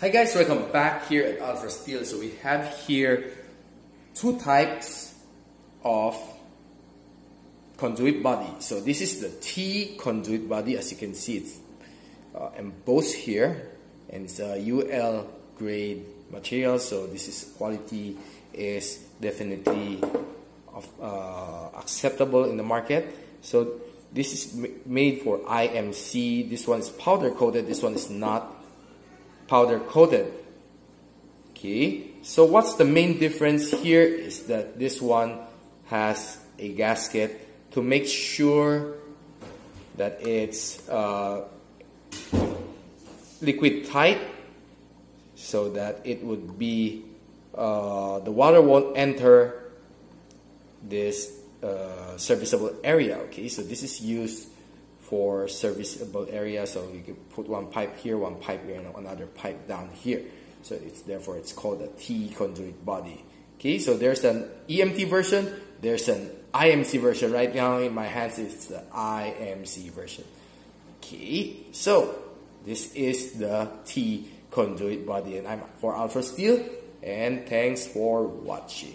Hi guys, welcome back here at Alfra Steel. So we have here two types of conduit body. So this is the T conduit body as you can see it's uh, embossed here and it's a UL grade material so this is quality is definitely of, uh, acceptable in the market. So this is made for IMC. This one is powder coated. This one is not powder coated. Okay, so what's the main difference here is that this one has a gasket to make sure that it's uh, liquid tight so that it would be uh, the water won't enter this uh, serviceable area okay so this is used for serviceable area. So you can put one pipe here one pipe here and another pipe down here. So it's therefore it's called a T conduit body. Okay so there's an EMT version. There's an IMC version. Right now in my hands it's the IMC version. Okay so this is the T conduit body. And I'm for Alfra Steel. And thanks for watching